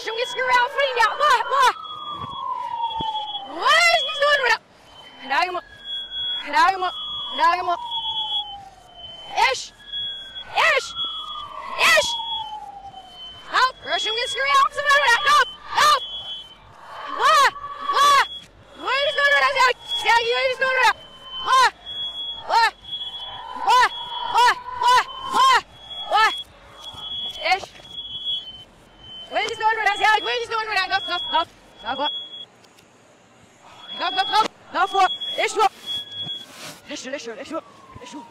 get screwed out, find out. What? What? What is this doing with Nagamo. Nagamo. Nagamo. Ish. Ish. Ish. Help. Russian get screwed out. Somebody with Help. Help. What? What? What is going on? Yeah, you is going on. What? What? ich will dich nur wieder. Lauf, lauf, lauf. Lauf vor. Lauf, lauf, lauf. Lauf vor. Ich nur. Ich nur, ich nur, ich nur. Ich nur.